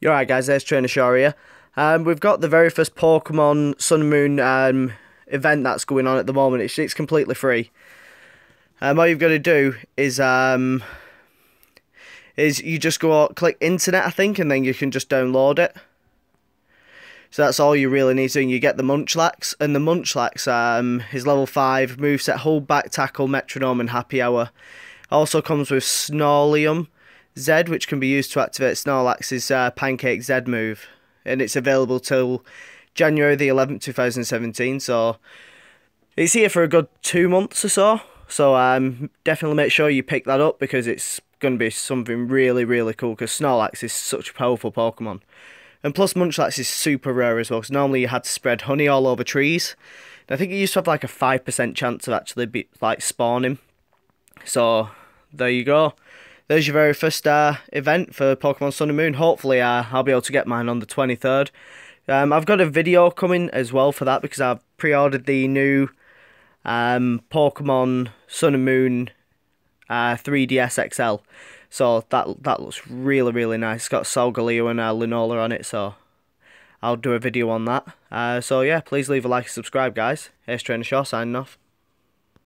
You're right, guys. Ace Trainer here. Um, we've got the very first Pokemon Sun and Moon um, event that's going on at the moment. It's, it's completely free. Um, all you've got to do is um, is you just go click internet, I think, and then you can just download it. So that's all you really need to do. And you get the Munchlax, and the Munchlax um, is level 5, moveset, hold back, tackle, metronome, and happy hour. Also comes with Snorlium, Z, which can be used to activate Snorlax's uh, Pancake Z move, and it's available till January the 11th, 2017. So it's here for a good two months or so. So um, definitely make sure you pick that up because it's going to be something really, really cool. Because Snorlax is such a powerful Pokemon, and plus Munchlax is super rare as well. Because normally you had to spread honey all over trees. And I think you used to have like a five percent chance of actually be like spawning. So there you go there's your very first uh, event for Pokemon Sun and Moon. Hopefully, uh, I'll be able to get mine on the 23rd. Um, I've got a video coming as well for that because I've pre-ordered the new um, Pokemon Sun and Moon uh, 3DS XL. So that that looks really really nice. It's got Solgaleo and uh, Lunala on it, so I'll do a video on that. Uh, so yeah, please leave a like and subscribe, guys. Ace Trainer Shaw signing off.